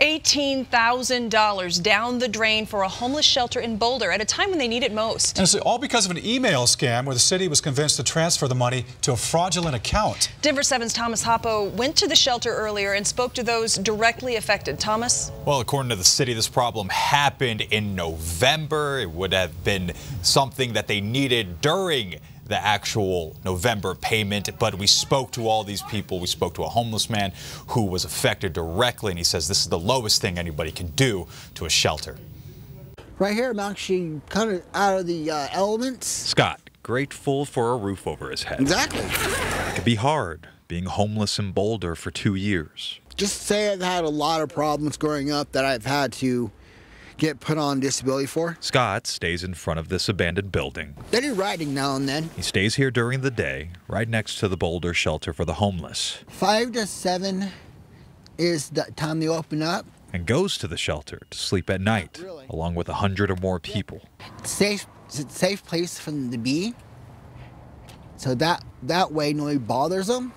$18,000 down the drain for a homeless shelter in Boulder at a time when they need it most. And it's all because of an email scam where the city was convinced to transfer the money to a fraudulent account. Denver 7's Thomas Hoppough went to the shelter earlier and spoke to those directly affected. Thomas? Well, according to the city, this problem happened in November. It would have been something that they needed during the actual November payment, but we spoke to all these people. We spoke to a homeless man who was affected directly, and he says this is the lowest thing anybody can do to a shelter. Right here, I'm actually kind of out of the uh, elements. Scott, grateful for a roof over his head. Exactly. It could be hard being homeless in Boulder for two years. Just say I've had a lot of problems growing up that I've had to get put on disability for. Scott stays in front of this abandoned building. They do riding now and then. He stays here during the day, right next to the Boulder Shelter for the Homeless. Five to seven is the time they open up. And goes to the shelter to sleep at night, really? along with a hundred or more people. Safe, safe place for them to be. So that that way nobody bothers them,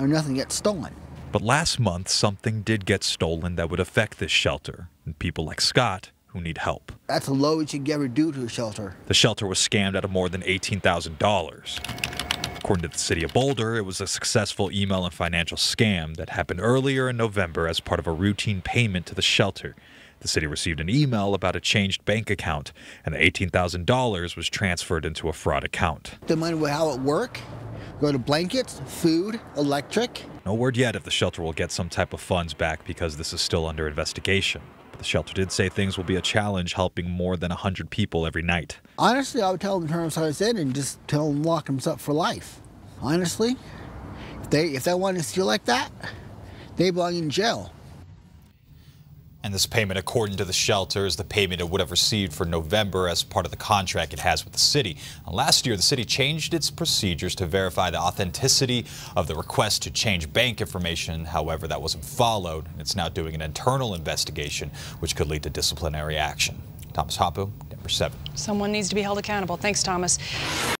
or nothing gets stolen. But last month, something did get stolen that would affect this shelter, and people like Scott who need help. That's the lowest you could ever do to a shelter. The shelter was scammed out of more than $18,000. According to the city of Boulder, it was a successful email and financial scam that happened earlier in November as part of a routine payment to the shelter. The city received an email about a changed bank account, and the $18,000 was transferred into a fraud account. The money will how it work? Go to blankets, food, electric. No word yet if the shelter will get some type of funds back because this is still under investigation. The shelter did say things will be a challenge helping more than 100 people every night. Honestly, I would tell them to turn upside in and just tell them lock them up for life. Honestly, if they if they want to steal like that, they belong in jail. And this payment, according to the shelter, is the payment it would have received for November as part of the contract it has with the city. last year, the city changed its procedures to verify the authenticity of the request to change bank information. However, that wasn't followed. It's now doing an internal investigation, which could lead to disciplinary action. Thomas Hoppough, Denver 7. Someone needs to be held accountable. Thanks, Thomas.